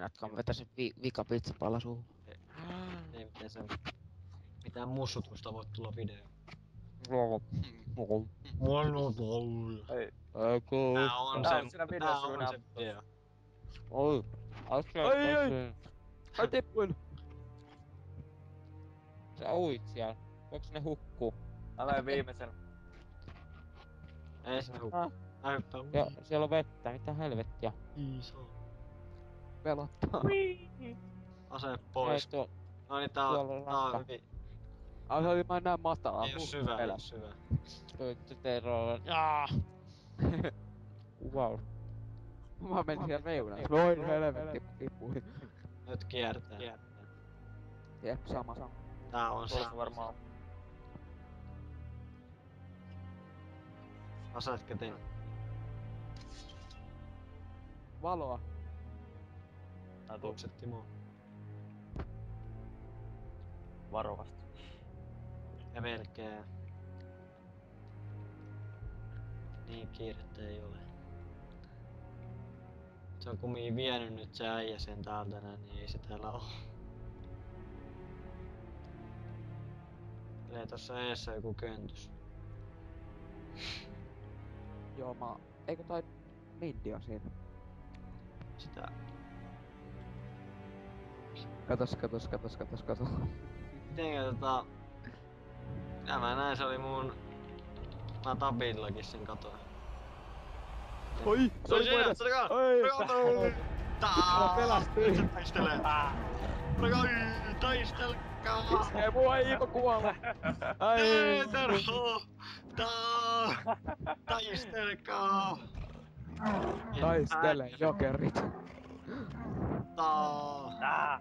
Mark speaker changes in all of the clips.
Speaker 1: Meinaatko mä vetäisin vi- vika pizzapalla suuhun?
Speaker 2: Ei mitään se mitään mussutusta voi tulla video.
Speaker 1: Joo.
Speaker 3: Ei.
Speaker 1: Eikö?
Speaker 2: Tää on
Speaker 3: Tää
Speaker 2: se,
Speaker 3: on siinä
Speaker 2: tää on se video.
Speaker 1: Oi. Äsken,
Speaker 3: Ai, ai.
Speaker 1: äsken. Mä tippuin. Sä uit siellä. Voiko ne hukkuu?
Speaker 3: Mä löin viimeisen.
Speaker 2: Ei sinne hukku.
Speaker 3: Ah.
Speaker 1: Ja siellä on vettä, mitä helvettiä.
Speaker 2: iso.
Speaker 1: Pelottaa.
Speaker 2: Ase
Speaker 1: Ei,
Speaker 2: pois.
Speaker 1: tuo,
Speaker 2: No niin tää on,
Speaker 1: on
Speaker 2: tää on hyvin.
Speaker 3: Ai se oli mä näin matalaa.
Speaker 2: Ei oo syvä, ei oo syvä.
Speaker 1: tuo Tero. Jaa. Wow.
Speaker 3: Mä menin siellä reunaan. Noin helvetti tippuin.
Speaker 2: Nyt kiertää.
Speaker 3: Jep, sama sama.
Speaker 2: Tää on se.
Speaker 3: Varmaan.
Speaker 2: Aseet käteen.
Speaker 3: Valoa.
Speaker 2: Tuokset Timo.
Speaker 4: varovasti.
Speaker 2: Ja melkein. Niin kiirettä ei ole. Se on kumminkin vienyt nyt se äijä sen täältä näin, niin ei se täällä oo. Eli tossa eessä joku köntys.
Speaker 3: Joo, mä... Eikö toi Mindi on siinä?
Speaker 2: Sitä
Speaker 3: Katos, katos, katos, katos, katos.
Speaker 2: Mitenkä tota... Ja mä näin, se oli mun... Mä tapillakin sen katoin.
Speaker 3: Oi!
Speaker 2: Se oli siinä! Se oli kaa!
Speaker 3: Oi!
Speaker 2: Taa!
Speaker 3: pelasti.
Speaker 2: Nyt se taistelee! Rakai! Taistelkaa!
Speaker 3: Ei mua ei Iiko kuolla! Ai!
Speaker 2: Terho! Taa! Taistelkaa!
Speaker 3: Taistele, jokerit.
Speaker 2: Taa!
Speaker 4: Tää!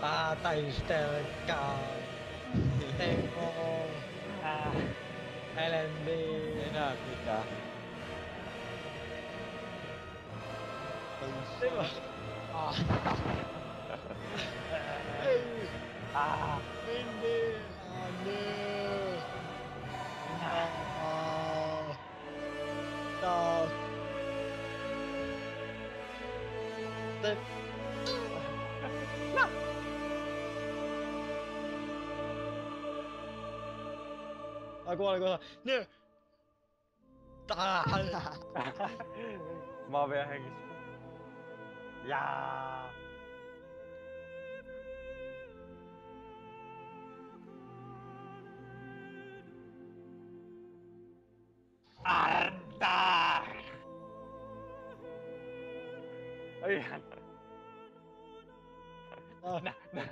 Speaker 2: Taa taistelkaa! Teko!
Speaker 4: Tää!
Speaker 2: LMB!
Speaker 3: Enää mitään.
Speaker 4: Ah!
Speaker 2: Mindy! Oh no! Ah! Taa! Ai kuoli kohta. Ne! Tää!
Speaker 4: Mä oon vielä hengissä. Jaa! Arda! Ai ihan.
Speaker 2: No,
Speaker 4: Nä, nä,